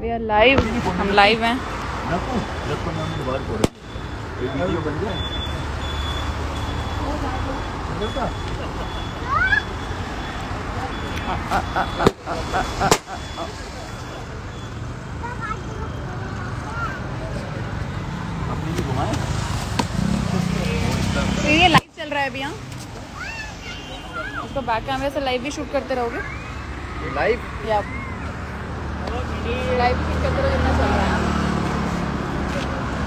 We are live हम live हैं. ये लाइव चल रहा है अभी यहाँ इसको बैक कैमरे से लाइव भी शूट करते रहोगे? लाइव या लाइव शूट करते रहो जितना चल रहा है।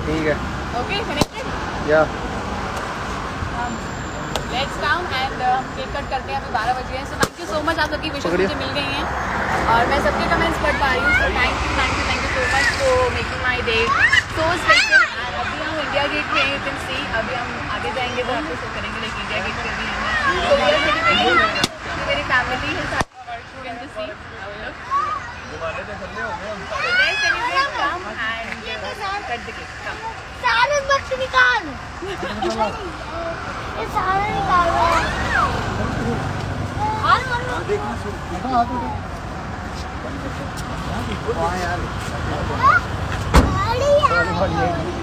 ठीक है। ओके कनेक्टेड या लेट्स डाउन एंड हम केक कट करते हैं अभी बारह बज हैं। So thank you so much आप सबकी विशेष मुझे मिल गई हैं। और मैं सबके कमेंट्स पढ़ पा रही हूँ। So thank you thank you thank you so much for making my day so special and अभी हम इंडिया गेट पे यू कैन सी हम तो आपको शो करेंगे लेकिन इंडिया गेट पे भी हैं सो वी सेलिब्रेटिंग मेरी फैमिली है you can just see Let's celebrate, come and uh, cut the cake. Come. सारे बक्स निकाल ये सारे निकाल मारो हाँ यार गाड़ी आ Thank you. Happy birthday happy birthday यार Thank you.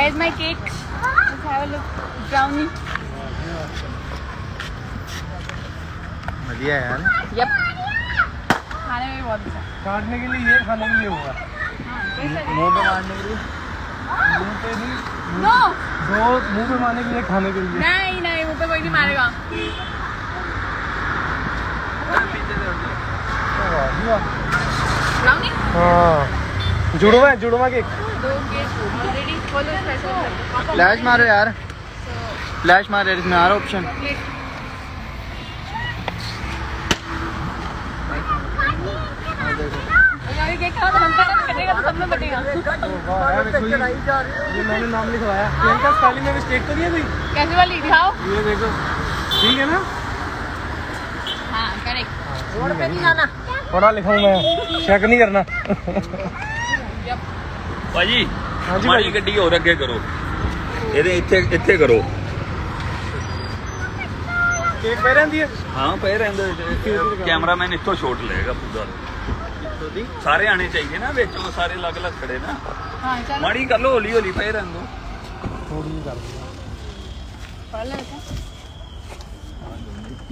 uh. Where's my cake? Let's have a look. Brownie. बढ़िया यार Yep. खाने में बहुत अच्छा काटने के लिए ये खाने के लिए होगा हाँ? मुँह पे मारने के लिए मुँह पे नहीं No! दो मुँह पे मारने के लिए खाने के लिए नहीं नहीं मुँह पे कोई नहीं मारेगा। ब्राउनी हाँ जुड़वा है जुड़वा केक दो केक स्पेशल फ्लैश मारो यार। फ्लैश मार यार इसमें आ रहा ऑप्शन तो तो ये ये मैंने नाम लिखवाया प्रियंका स्टाइलिंग में मिस्टेक तो नहीं है कोई कैसे वाली दिखाओ ये देखो ठीक है ना हाँ करेक्ट। रोड पे नहीं जाना पढ़ा लिखा हूँ मैं। चेक नहीं करना। ਭਾਜੀ ਹਾਂਜੀ ਗੱਡੀ ਹੋਰ ਅੱਗੇ ਕਰੋ ਇਹਦੇ ਇੱਥੇ ਇੱਥੇ ਕਰੋ ਕੇਕ ਪੈ ਰਹਿੰਦੀ ਹੈ ਹਾਂ ਪੈ ਰਹਿੰਦਾ ਕੈਮਰਾਮੈਨ ਇੱਥੋਂ ਸ਼ੋਟ ਲਏਗਾ ਪੂਰਾ ਸਾਰੇ ਆਣੇ ਚਾਹੀਦੇ ਨਾ ਵਿੱਚ ਉਹ ਸਾਰੇ ਅਲੱਗ ਅਲੱਗ ਖੜੇ ਨਾ ਹਾਂ ਚਲ ਮਾੜੀ ਕਰ ਲੋ ਹੌਲੀ ਹੌਲੀ ਪੈ ਰਹਿੰਦੋ ਥੋੜੀ ਜਿਹੀ ਕਰ ਪਹਿਲਾਂ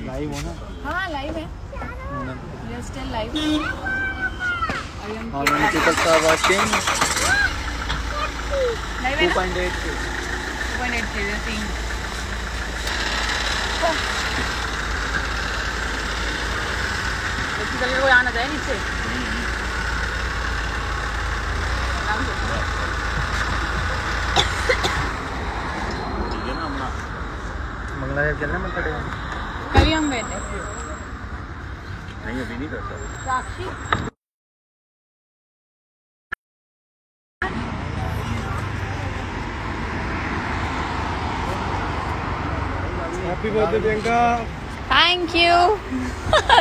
ਲਾਈਵ ਹੋ ਨਾ ਹਾਂ ਲਾਈਵ ਹੈ you are still live I am all people are watching two point eight K two point eight K तीन चल कोई आना जाए नीचे मंगलादेव चलना मत कटेगा कभी हम बैठे नहीं अभी नहीं करता Sakshi happy birthday Priyanka thank you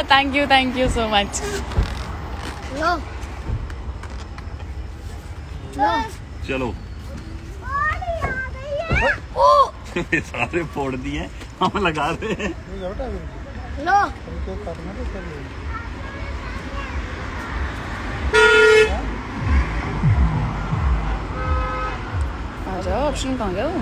thank you thank you so much लो लो चलो। ओ! सारे फोड़ दिए। हम लगा रहे हैं। लो आ जाओ ऑप्शन कहाँ गया वो?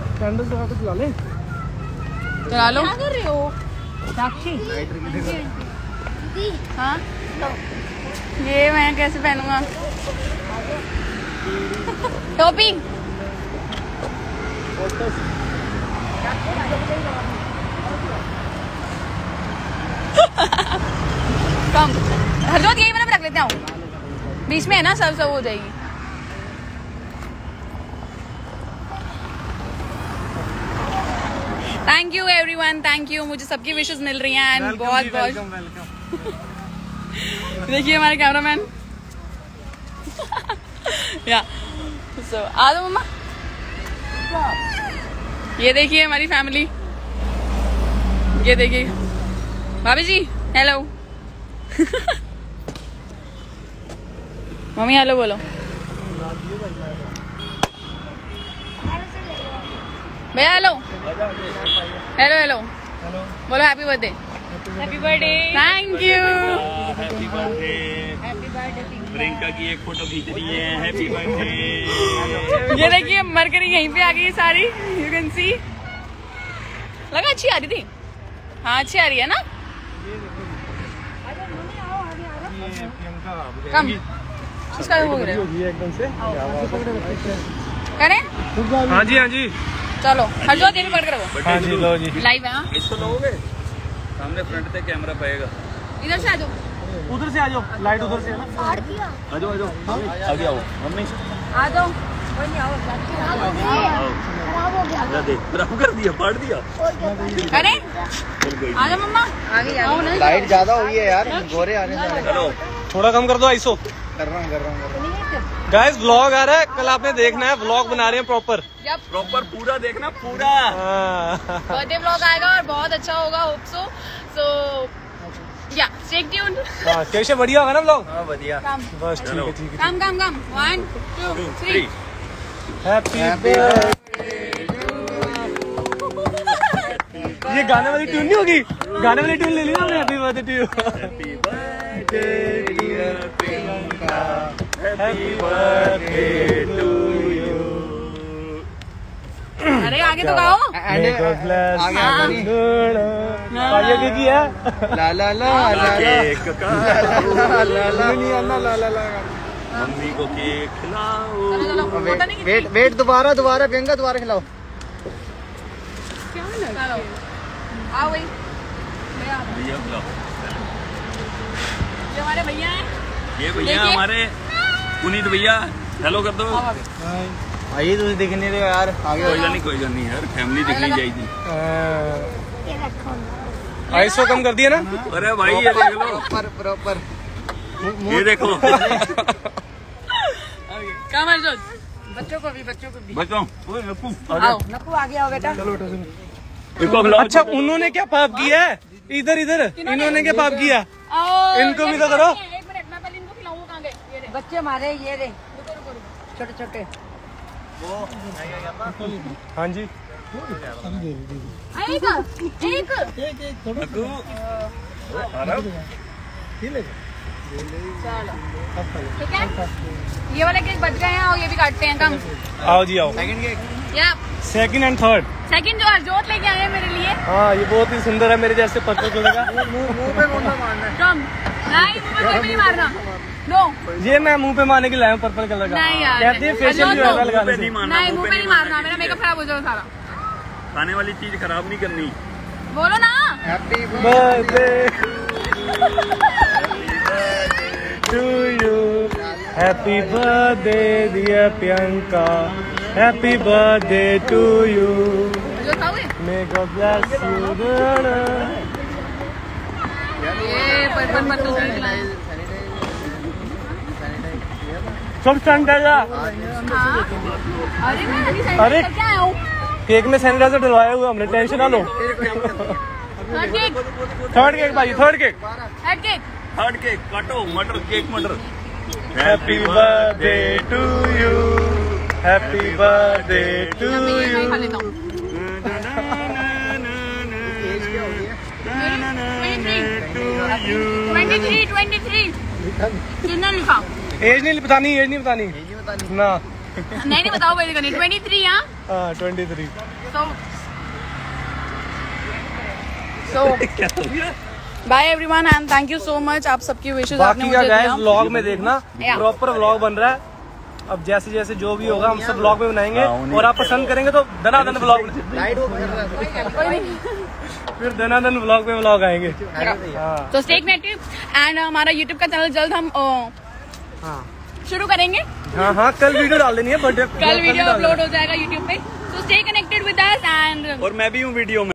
कैंडल से कुछ ला ले। चला लो। क्या कर रहे हो? साक्षी। हाँ? ये मैं कैसे पहनूँगा? टोपी कम। हरजोत यही मैंने रख लेते हैं। बीच में है ना सब सब हो जाएगी। Thank you everyone thank you मुझे सबकी विशेष मिल रही हैं एंड बहुत बहुत देखिए हमारे कैमरामैन या सो आ जाओ मम्मा ये देखिए हमारी फैमिली ये देखिए। भाभी जी हेलो मम्मी हेलो बोलो. भैया हेलो हेलो हेलो बोलो happy birthday happy birthday thank you happy birthday Priyanka की एक फ़ोटो खींच रही है. हैप्पी बर्थडे ये देखिए मरकरी यहीं पे आ गई सारी. यू कैन सी लगा अच्छी आ रही थी. हाँ अच्छी आ रही है ना? कम. इसका हो गया। एकदम से. करें? हाँ जी हाँ जी. चलो हरजोत ये भी पकड़ करो हाँ जी लो जी। लाइव है हाँ। इसको लोगे? सामने फ्रंट पे कैमरा पाएगा। इधर से आ जाओ। उधर से आ जाओ लाइट उधर से। है ना आ जाओ आ जाओ। आगे आओ मम्मी। आ जाओ। हो गया। हो जा चल कोई आ जाओ मम्मा। आगे आओ ना। लाइट ज़्यादा हुई है यार गोरे आने रहे हैं। थोड़ा कम कर दो हूँ कर रहा हूँ कर रहा हूँ। गाइस व्लॉग आ रहा है। कल आपने देखना है। व्लॉग बना रहे हैं प्रॉपर प्रॉपर पूरा देखना पूरा। बर्थडे व्लॉग आएगा और बहुत अच्छा होगा होप सो सो या स्टे कैसे बढ़िया होगा ना व्लॉग हाँ बढ़िया। बस ठीक है ठीक come come come one two two three three है हैप्पी ये गाने वाली ट्यून नहीं होगी? गाने वाली ट्यून ले ली ना हमने happy birthday to you happy birthday dear Priyanka happy birthday to you अरे आगे तो गाओ आगे हाँ। आगे की की है ला ला ला ला ला केक का ला ला ला ला ला ला मम्मी को केक खिलाओ वेट वेट दोबारा दोबारा प्रियंका दोबारा खिलाओ भैया आओ। भैया खिलाओ ये हमारे भैया हैं ये भैया हमारे पुनीत भैया हेलो कर दो। भाई तुझे दिख नहीं रहे यार आगे कोई गल नहीं कोई गल नहीं यार फैमिली दिखनी चाहिए ये रखो। आइसो कम कर दिया ना? अरे भाई ये देख लो। Proper proper. ये देखो। कम अर्जुन बच्चों को भी बच्चों को भी। बच्चों ओए नक्कू आओ नकू आ गया बेटा। इसको खिलाओ अच्छा उन्होंने क्या पाप किया है? इधर इधर। इन्होंने क्या पाप किया? इनको भी तो करो। एक मिनट मैं पहले इनको खिलाऊँगा कहाँ गए ये रे बच्चे मारे ये रे छोटे छोटे। हाँ जी। एक एक। आराम। चलो। ठीक है? ये वाले केक बच गए हैं और ये भी काटते हैं कम। आओ जी आओ। Second cake second and third second जो हरजोत लेके आए हैं मेरे लिए। हाँ ये बहुत ही सुंदर है मेरे जैसे पत्थर को लगा मुँह पे मारना कम नहीं मुँह भी नहीं मारना नो ये मैं मुँह पे मारने के लाया हूँ पर्पल कलर का। नहीं यार, कहते हैं फेशियल जो है लगाने नहीं मारना मुँह पे नहीं मारना मेरा मेकअप खराब हो जाएगा सारा। खाने वाली चीज़ खराब नहीं करनी। बोलो ना। Happy birthday to you happy birthday dear Priyanka happy birthday to you may God bless you ये पर्पल पर्पल से निकला है। सब सैनिटाइजर हाँ अरे हूँ केक में सैनिटाइजर डलवाया हुआ हमने टेंशन ना लो थर्ड केक भाई third cake third cake third cake काटो मटर केक मटर happy birthday to you happy birthday to ये हूँ ट्वेंटी थ्री ट्वेंटी थ्री कितना लिखा एज नहीं बतानी एज नहीं बतानी नहीं। बतानी ना। नहीं नहीं बताओ वही करनी ट्वेंटी थ्री हाँ? हाँ twenty three So, so bye everyone and thank you so much आप सबकी विशेष आपने बाकी का मुझे गाइस दिया। व्लॉग में देखना। प्रॉपर व्लॉग बन रहा है। अब जैसे जैसे जो भी होगा हम सब व्लॉग में बनाएँगे। हाँ, और आप पसंद करेंगे तो दनादन व्लॉग लाइट वो कर रहा कोई नहीं। फिर दनादन व्लॉग में व्लॉग आएँगे। हाँ। तो स्टे कनेक्टेड एंड हमारा यूट्यूब का चैनल जल्द हम हाँ। शुरू करेंगे? हाँ हाँ कल वीडियो डाल देनी है बर्थडे कल वीडियो अपलोड हो। जाएगा यूट्यूब पे। तो stay connected with us and और मैं भी हूँ वीडियो में।